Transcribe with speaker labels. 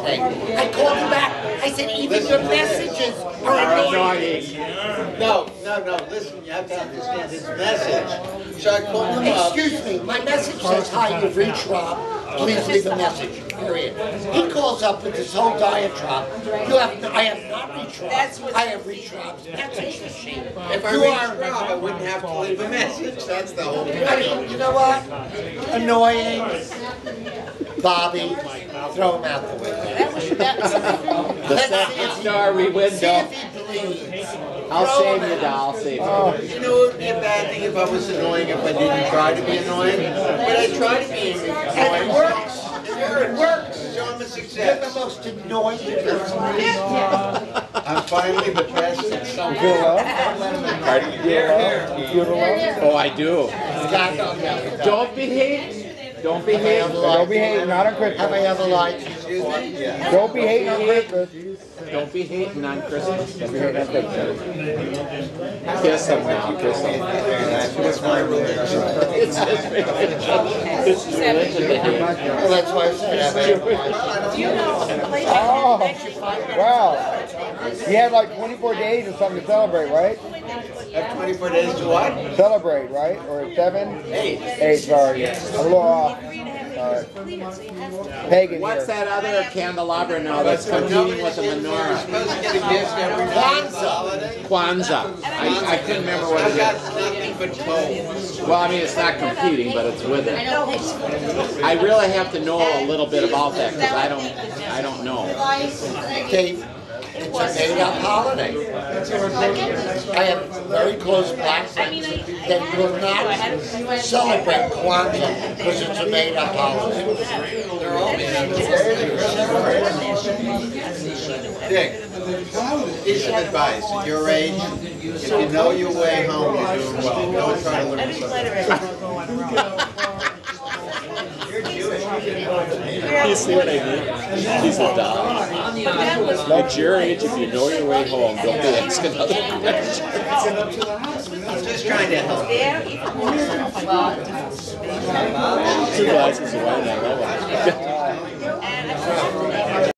Speaker 1: I called him back. I said, even your messages are annoying.
Speaker 2: No, no, no, listen, you have to understand his message. So I called him up.
Speaker 1: Excuse me, my message says, hi, you've reached Rob. Please leave a message, period. He calls up with this whole diatribe. You have, to, I have not reached Rob.
Speaker 3: That's what-
Speaker 1: I have reached Rob's message machine.
Speaker 2: If I
Speaker 1: You
Speaker 2: reached
Speaker 1: are,
Speaker 2: Rob, I wouldn't have to leave a message, that's the whole point.
Speaker 1: I mean, you know what? Annoying. Bobby, throw him out the window.
Speaker 4: The
Speaker 1: Let's see
Speaker 4: second
Speaker 1: if he-
Speaker 4: story
Speaker 1: See
Speaker 4: window.
Speaker 1: bleeds.
Speaker 4: I'll save you,
Speaker 1: out.
Speaker 4: doll. I'll save you.
Speaker 2: You know, it would be a bad thing if I was annoying if I didn't try to be annoying, but I try to be annoying.
Speaker 1: You're the
Speaker 2: success.
Speaker 1: most annoying person.
Speaker 2: I'm finally the best at something.
Speaker 5: Feel love?
Speaker 4: Pardon?
Speaker 5: Feel love? You feel?
Speaker 4: Oh, I do.
Speaker 1: God, no, no.
Speaker 4: Don't be hating. Don't be hating.
Speaker 5: Don't be hating, not on
Speaker 1: Have I
Speaker 5: Christmas.
Speaker 1: ever lied to you?
Speaker 2: Yeah.
Speaker 5: Don't be hating on Christmas.
Speaker 4: Don't be hating on Christmas.
Speaker 5: Don't be hating on Christmas.
Speaker 4: Kiss them now. Kiss them.
Speaker 2: That's my religion.
Speaker 4: It's his religion. It's his religion.
Speaker 1: Well, that's why I said, have I ever lied to you?
Speaker 3: Do you know, like,
Speaker 5: Oh, wow. You had like 24 days or something to celebrate, right?
Speaker 2: Have twenty-four days to what?
Speaker 5: Celebrate, right? Or seven?
Speaker 2: Eight.
Speaker 5: Eight, sorry. I'm a little off. Sorry. Pagan
Speaker 4: What's
Speaker 5: here.
Speaker 4: that other candelabra now that's
Speaker 2: But
Speaker 4: competing with the
Speaker 2: in. You're
Speaker 4: menorah?
Speaker 2: supposed to get a gift every holiday.
Speaker 4: Kwanzaa. I, I couldn't remember what it is. Well, I mean, it's not competing, but it's with it. I really have to know a little bit about that because I don't, I don't know.
Speaker 1: Dave, it's a made-up holiday. I have very close black friends that will not celebrate Kwanzaa because it's a made-up holiday.
Speaker 2: They're all Dick, piece of advice, at your age, if you know your way home, you're doing well. Don't try to learn something.
Speaker 4: You see what I mean? He's a doll. Your age, if you know your way home, don't be asking other questions.
Speaker 2: I'm just trying to help.
Speaker 4: Two glasses of wine, I love it.